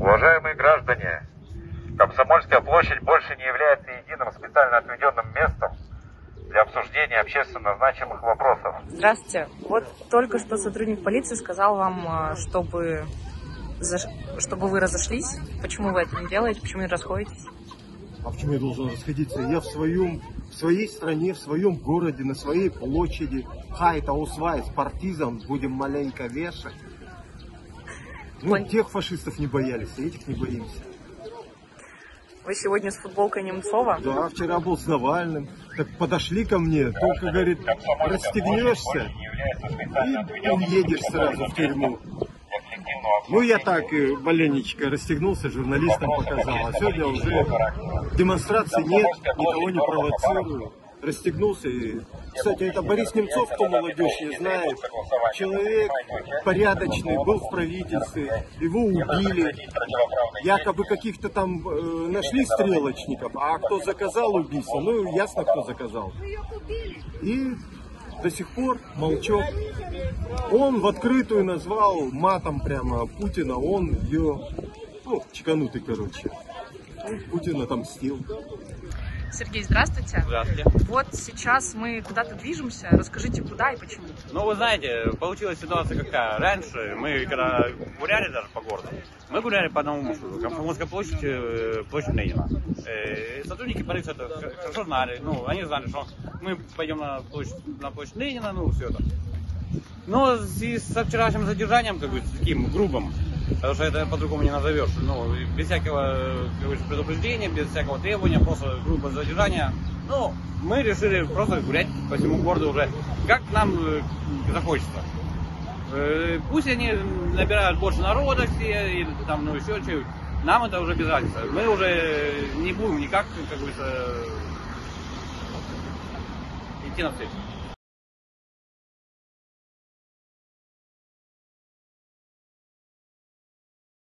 Уважаемые граждане, Комсомольская площадь больше не является единым специально отведенным местом для обсуждения общественно значимых вопросов. Здравствуйте. Вот только что сотрудник полиции сказал вам, а, чтобы, чтобы вы разошлись. Почему вы это не делаете? Почему не расходитесь? А почему я должен расходиться? Я в своем, в своей стране, в своем городе, на своей площади. Halt, Ausweis, партизан, будем маленько вешать. Ну, Пон- тех фашистов не боялись, а этих не боимся. Вы сегодня с футболкой Немцова? Да, вчера был с Навальным. Так подошли ко мне, только, говорит, расстегнешься и уедешь сразу в тюрьму. Ну, я так э, маленечко расстегнулся, журналистам показал. А сегодня уже демонстрации нет, никого не провоцирую. Расстегнулся и... Кстати, это Борис Немцов, кто молодежь не знает. Человек порядочный, был в правительстве, его убили. Якобы каких-то там э, нашли стрелочников, а кто заказал убийство, ну, ясно, кто заказал. И до сих пор молчок. Он в открытую назвал матом прямо Путина, он ее, ну, чеканутый, короче. Путин отомстил. Сергей, здравствуйте. Здравствуйте. Вот сейчас мы куда-то движемся. Расскажите, куда и почему. Ну, вы знаете, получилась ситуация какая. Раньше мы, когда гуляли даже по городу, мы гуляли по одному маршруту. Комсомольская площадь, э, площадь Ленина. Э, Сотрудники полиции это хорошо знали. Ну, они знали, что мы пойдем на площадь, на площадь Ленина, ну, все это. Но связи со вчерашним задержанием, как бы, таким грубым, потому что это по-другому не назовешь, ну, и без всякого предупреждения, без всякого требования, просто грубое задержание, ну, мы решили просто гулять по всему городу уже, как нам э, захочется. Э, Пусть они набирают больше народа все, или там, ну, еще что нам это уже без разницы. Мы уже не будем никак, как говорится, идти на встречу.